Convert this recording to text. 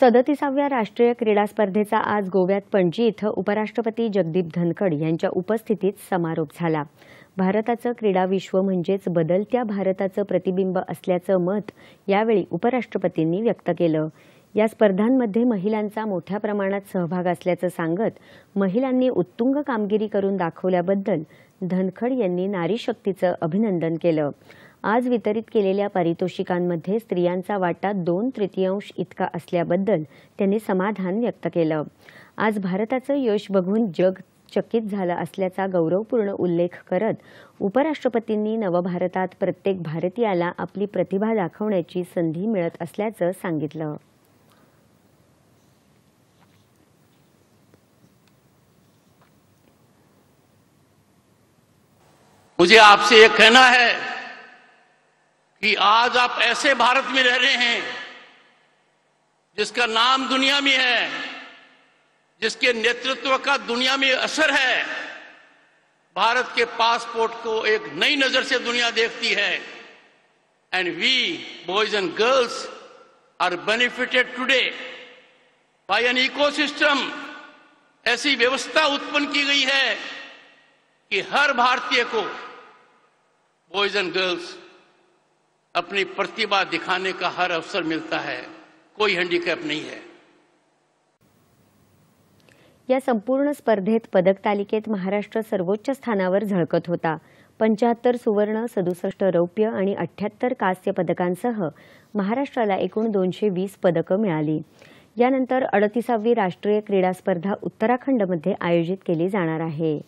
सदतीसाव्या राष्ट्रीय क्रीडा स्पर्धेचा आज गोव्यात पणजी इथं उपराष्ट्रपती जगदीप धनखड यांच्या उपस्थितीत समारोप झाला. भारताचं क्रीडा विश्व म्हणजेच बदलत्या भारताचं प्रतिबिंब असल्याचं मत यावेळी उपराष्ट्रपतींनी व्यक्त केलं. या स्पर्धांमध्ये महिलांचा मोठ्या प्रमाणात सहभाग असल्याचं सांगत महिलांनी उत्तुंग कामगिरी करून दाखवल्याबद्दल धनखड यांनी नारीशक्तीचं अभिनंदन केलं. आज वितरित केलेल्या पारितोषिकांमध्ये स्त्रियांचा वाटा दोन तृतीयांश इतका असल्याबद्दल त्यांनी समाधान व्यक्त केलं. आज भारताचं यश बघून जग चकित झालं असल्याचा गौरवपूर्ण उल्लेख करत उपराष्ट्रपतींनी नवभारतात प्रत्येक भारतीयाला आपली प्रतिभा दाखवण्याची संधी मिळत असल्याचं सांगितलं. मुझे आपसे यह कहना है कि आज आप ऐसे भारत में रह रहे हैं, जिसका नाम दुनिया में है, जिसके नेतृत्व का दुनिया में असर है, भारत के पासपोर्ट को एक नई नज़र से दुनिया देखती है। And we boys and girls are benefited today by an ecosystem ऐसी व्यवस्था उत्पन्न की गई है कि हर भारतीय को बॉयज़ एंड गर्ल्स अपनी प्रतिभा दिखाने का हर अवसर मिलता है। कोई हैंडीकैप नहीं है। या संपूर्ण स्पर्धेत पदक तालिकेत महाराष्ट्र सर्वोच्च स्थानावर झळकत होता. पंचाहत्तर सुवर्ण सदुसष्ट रौप्य आणि अठ्याहत्तर कांस्य पदकांसह महाराष्ट्राला एकूण दोनशे वीस पदकं मिळाली. यानंतर अडतीसावी राष्ट्रीय क्रीडा स्पर्धा उत्तराखंडमध्ये आयोजित केली जाणार आहे.